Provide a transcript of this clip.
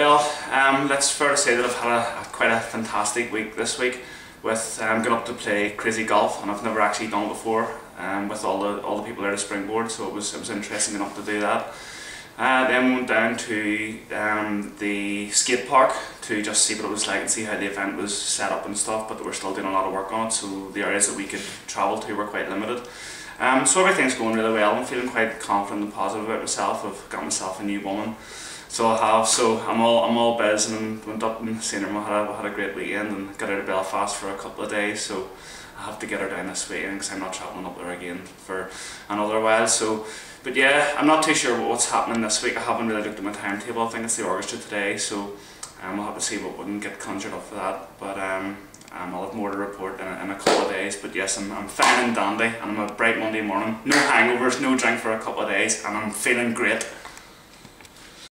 Well, um, let's fair to say that I've had a, a quite a fantastic week this week with um, going up to play crazy golf and I've never actually done it before um, with all the all the people there to springboard so it was it was interesting enough to do that. Uh, then went down to um, the skate park to just see what it was like and see how the event was set up and stuff but we're still doing a lot of work on it so the areas that we could travel to were quite limited. Um, so everything's going really well. I'm feeling quite confident and positive about myself. I've got myself a new woman so I have. So I'm all I'm all biz and went up and seen her. We had a, had a great weekend and got out of Belfast for a couple of days. So I have to get her down this weekend because I'm not travelling up there again for another while. So, but yeah, I'm not too sure what's happening this week. I haven't really looked at my timetable. I think it's the orchestra today. So um, we'll have to see what can get conjured up for that. But um, um, I'll have more to report in a, in a couple of days. But yes, I'm, I'm fine and dandy and I'm a bright Monday morning. No hangovers, no drink for a couple of days and I'm feeling great.